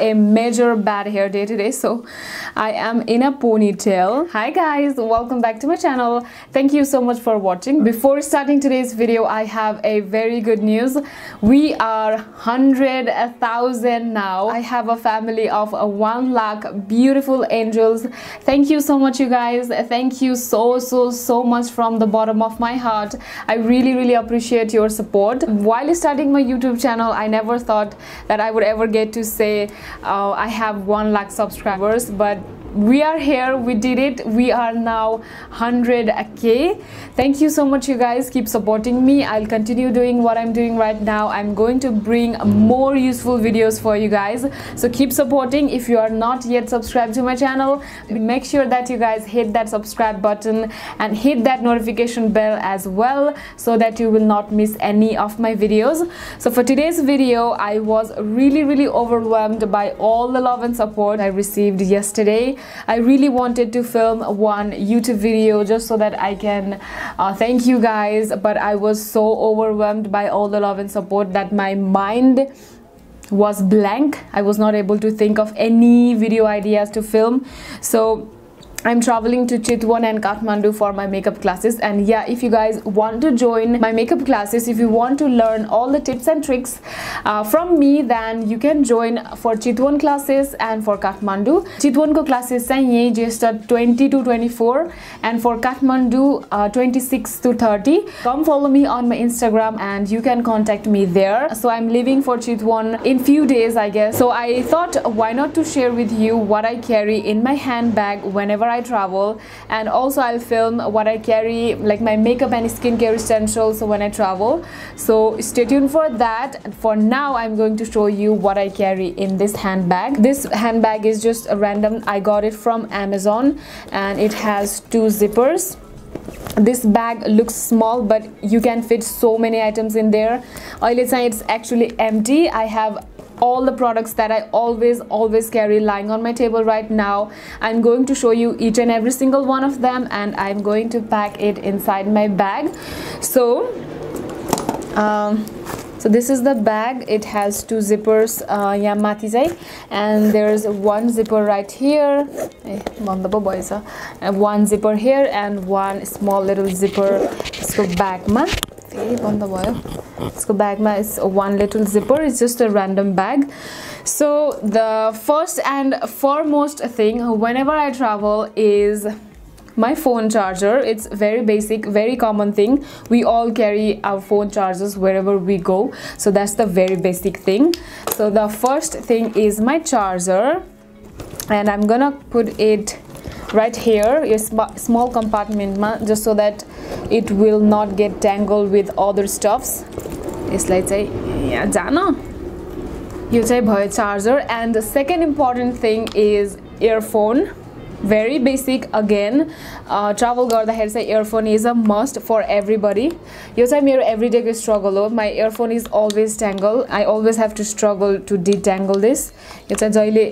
a major bad hair day today so I am in a ponytail. Hi guys, welcome back to my channel. Thank you so much for watching. Before starting today's video, I have a very good news. We are 100,000 now. I have a family of 1 lakh beautiful angels. Thank you so much you guys. Thank you so so so much from the bottom of my heart. I really really appreciate your support. While starting my YouTube channel, I never thought that I would ever get to say uh, I have 1 lakh subscribers but we are here we did it we are now 100k thank you so much you guys. Keep supporting me. I'll continue doing what i'm doing right now. I'm going to bring more useful videos for you guys. So keep supporting. If you are not yet subscribed to my channel make sure that you guys hit that subscribe button and hit that notification bell as well so that you will not miss any of my videos. So for today's video i was really really overwhelmed by all the love and support i received yesterday I really wanted to film one YouTube video just so that I can uh, thank you guys but I was so overwhelmed by all the love and support that my mind was blank. I was not able to think of any video ideas to film. So I'm traveling to Chitwan and Kathmandu for my makeup classes. And yeah if you guys want to join my makeup classes if you want to learn all the tips and tricks uh, from me then you can join for Chitwan classes and for Kathmandu. Chitwan ko classes चाहिँ just 20 to 24 and for Kathmandu uh, 26 to 30 come follow me on my Instagram and you can contact me there. So I'm leaving for Chitwan in few days I guess. So I thought why not to share with you what I carry in my handbag whenever I travel and also I'll film what I carry like my makeup and skincare essentials when I travel. So stay tuned for that. For now I'm going to show you what I carry in this handbag. This handbag is just a random I got it from Amazon and it has two zippers. This bag looks small but you can fit so many items in there. Say it's actually empty. I have all the products that I always always carry lying on my table right now. I'm going to show you each and every single one of them and I'm going to pack it inside my bag. So um, so this is the bag. It has two zippers uh, yamatizai and there's one zipper right here. Eh, and one zipper here and one small little zipper so bag ma यसको ब्यागमा it's one little zipper it's just a random bag so the first and foremost thing when ever I travel is my phone charger it's very basic very common thing we all carry our phone chargers wherever we go so that's the very basic thing so the first thing is my charger and i'm gonna put it right here a small compartment just so that it will not get tangled with other stuffs यसलाई चाहिँ यहाँ जान यो चाहिँ भयो charger and the second important thing is earphone Very basic again travel गर्दाखेरि चाहिँ earphone is a must for everybody यो चाहिँ मेरो एभ्री डेको स्ट्रगल हो. My earphone is always tangle I always have to struggle to detangle this यो चाहिँ जहिले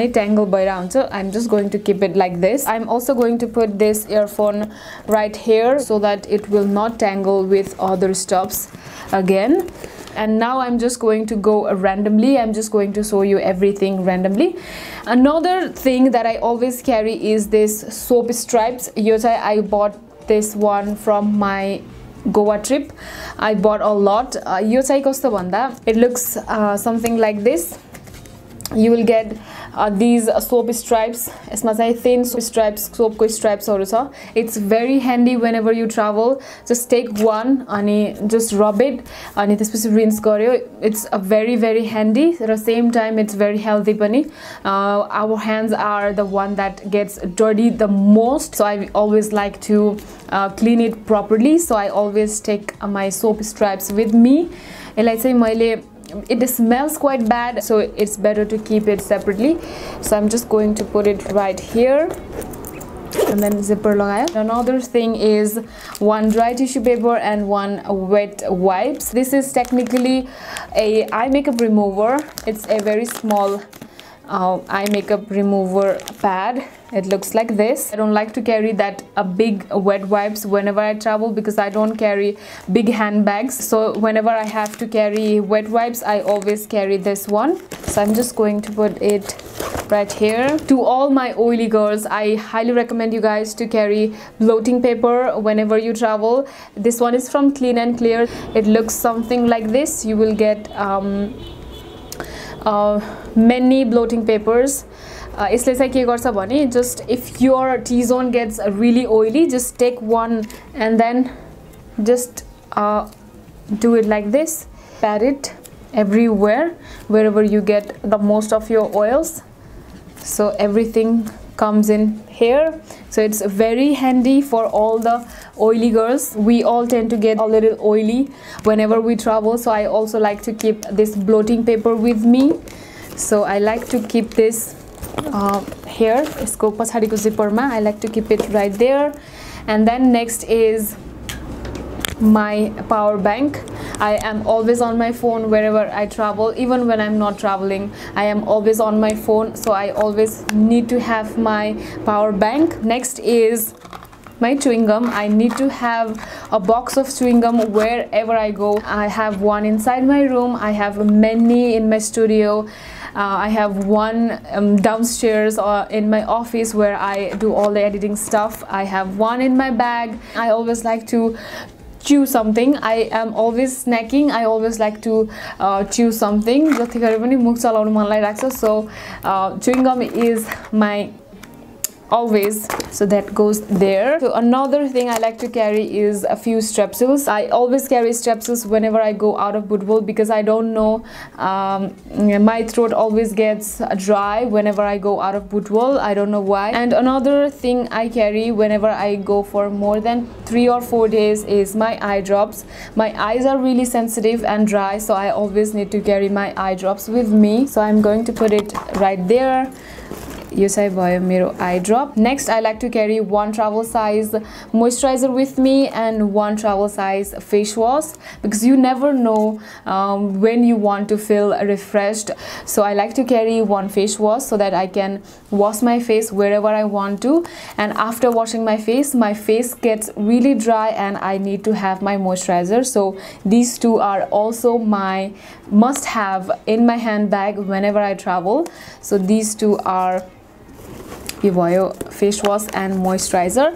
नै tangle भइरहेको हुन्छ I am just going to keep it like this I am also going to put this earphone right here so that it will not tangle with other stops again and now i'm just going to go randomly i'm just going to show you everything randomly another thing that i always carry is this soap stripes yota i bought this one from my Goa trip. I bought a lot. Uh, it looks uh, something like this. You will get these soap stripes यसमा चाहिँ thin stripes सोपको स्ट्राइप्सहरू छ it's very handy whenever you travel just take one अनि just rub it अनि त्यसपछि rinse गऱ्यो it's a very very handy raw same time it's very healthy पनि। Our hands are the one that gets डडी the most so I always like to clean it properly so I always take my soap stripes with me यसलाई चाहिँ मैले it smells quite bad so it's better to keep it separately. So i'm just going to put it right here and then zipper lagaya another thing is one dry tissue paper and one wet wipes. This is technically a eye makeup remover. It's a very small uh, eye makeup remover pad. It looks like this. I don't like to carry that uh, big wet wipes whenever i travel because i don't carry big handbags. So whenever i have to carry wet wipes i always carry this one. So i'm just going to put it right here. To all my oily girls i highly recommend you guys to carry blotting paper whenever you travel. This one is from clean and clear. It looks something like this. You will get um, uh, many blotting papers यसले चाहिँ के गर्छ भने just if your T zone gets really oily just take one and then just do it like this pat it everywhere wherever you get the most of your oils so everything comes in here so it's very handy for all the oily girls we all tend to get a little oily whenever we travel so i also like to keep this blotting paper with me so i like to keep this uh, here यसको पछाडिको जिप्परमा I like to keep it right there and then next is my power bank. I am always on my phone wherever I travel. Even when I'm not traveling I am always on my phone. So I always need to have my power bank. Next is my chewing gum. I need to have a box of chewing gum wherever I go. I have one inside my room. I have many in my studio. Uh, I have one um, downstairs uh, in my office where I do all the editing stuff. I have one in my bag. I always like to chew something I am always snacking I always like to chew something जति जतिखेर पनि मुख चलाउनु मन लागिरहेको छ so chewing gum is my always so that goes there. So another thing i like to carry is a few strepsils i always carry strepsils whenever i go out of Butwal because i don't know um, my throat always gets dry whenever i go out of Butwal. I don't know why. And another thing i carry whenever i go for more than three or four days is my eye drops. My eyes are really sensitive and dry so i always need to carry my eye drops with me. So i'm going to put it right there यो चाहिँ भयो मेरो आई drop next I like to क्यारी वान travel size moisturiser with me and one travel size face wash because you never know when you want to fill refreshed so I like to क्यारी वान face wash so that I can wash my face wherever I want to and after washing my face my face gets really dry and I need to have my moisturizer so these two are also my must have in my handbag whenever I travel so these two are भयो face wash and moisturiser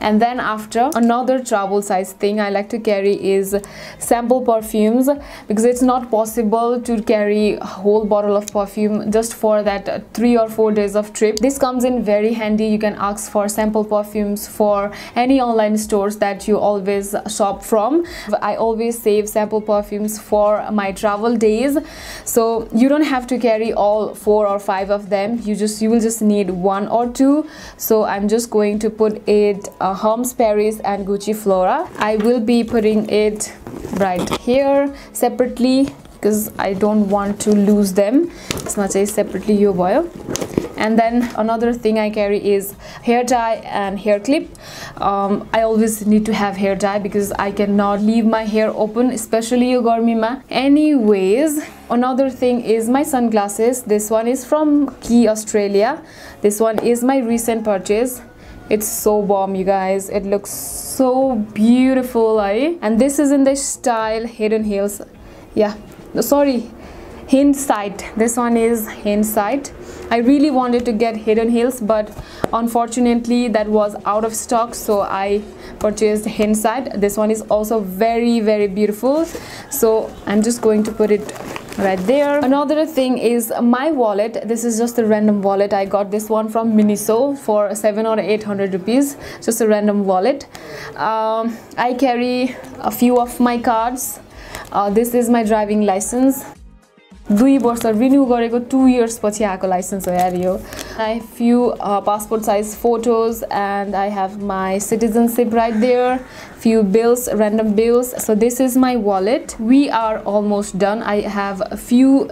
and then after another travel size thing i like to carry is sample perfumes because it's not possible to carry a whole bottle of perfume just for that three or four days of trip. This comes in very handy. You can ask for sample perfumes for any online stores that you always shop from. I always save sample perfumes for my travel days. So you don't have to carry all four or five of them. You just you will just need one or two. So i'm just going to put it uh, uh, Homs Paris and Gucci Flora. I will be putting it right here separately because I don't want to lose them. It's not a separately you boil. And then another thing I carry is hair dye and hair clip. Um, I always need to have hair dye because I cannot leave my hair open, especially Yogormima. Anyways, another thing is my sunglasses. This one is from Quay Australia. This one is my recent purchase it's so bomb you guys. It looks so beautiful eh? and this is in the style hidden heels yeah. Sorry. Hindsight. This one is hindsight. I really wanted to get hidden heels but unfortunately that was out of stock so i purchased hindsight. This one is also very very beautiful. So i'm just going to put it right there. Another thing is my wallet. This is just a random wallet. I got this one from miniso for seven or eight hundred rupees. Just a random wallet. Um, i carry a few of my cards. Uh, this is my driving license दुई वर्ष renew गरेको two years पछि आएको licence हो यार यो। I few passport size photos and I have my citizenship right there few bills random bills so this is my wallet we are almost done I have few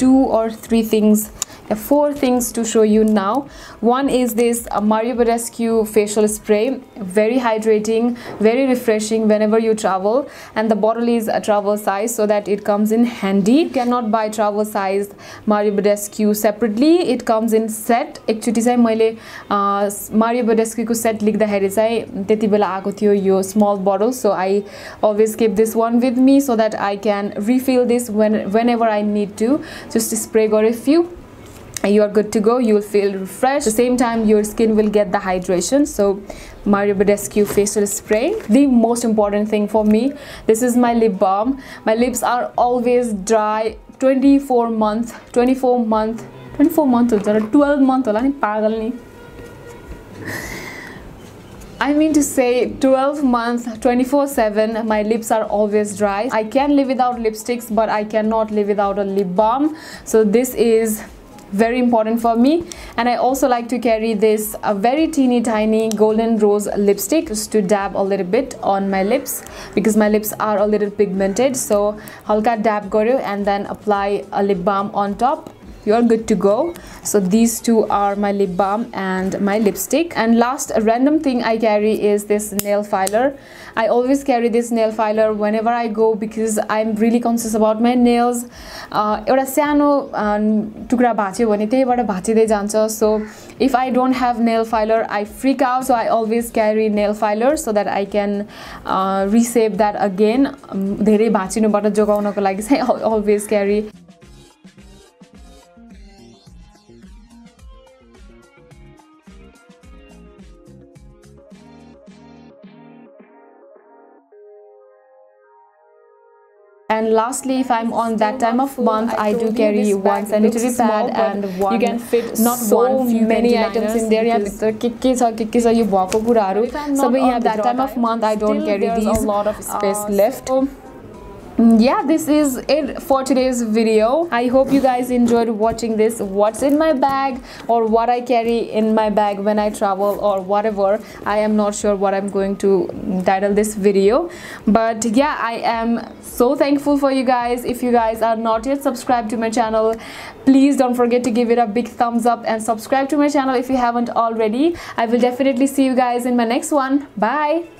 two or three things Uh, four things to show you now. One is this uh, Mario Badescu facial spray. Very hydrating very refreshing whenever you travel. And the bottle is a travel size so that it comes in handy. You cannot buy travel size Mario Badescu separately. It comes in set. एकचोटि चाहिँ मैले Mario रेस्क्युको I. लेख्दाखेरि चाहिँ I बेला आएको थियो यो small bottle so I always keep this one with me so that I can refill this when when you are good to go you will feel refreshed. At the same time your skin will get the hydration. So Mario Badescu facial spray the most important thing for me. This is my lip balm. My lips are always dry. 24 month 24 month 24 month 12 month I mean to say 12 months 24 7 my lips are always dry. I can live without lipsticks but I cannot live without a lip balm. So this is very important for me. And I also like to carry this a very teeny tiny golden rose lipstick just to dab a little bit on my lips because my lips are a little pigmented. So halka dab goryo and then apply a lip balm on top you're good to go so these two are my lip balm and my lipstick and last random thing i carry is this nail filer i always carry this nail filer whenever i go because i'm really conscious about my nails एउटा सानो टुक्रा भाँच्यो भने त्यहीबाट भाँचिँदै जान्छ so if I don't have nail filer I फ्रिक out so I always क्यारी nail filer so that I can रिसेभ that again धेरै भाँचिनुबाट जोगाउनको लागि चाहिँ अलवेज क्यारी And lastly, if I'm on that time of month, I, do carry one sanitary pad and one. You can fit not so one, many items in there. Yeah, the kickis or you walk. So, but yeah, that time of month, I don't carry these. A lot of space left. So, yeah this is it for today's video. I hope you guys enjoyed watching this what's in my bag or what i carry in my bag when i travel or whatever. I am not sure what i'm going to title this video but yeah i am so thankful for you guys. If you guys are not yet subscribed to my channel please don't forget to give it a big thumbs up and subscribe to my channel if you haven't already. I will definitely see you guys in my next one. Bye